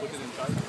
gute Entscheidung.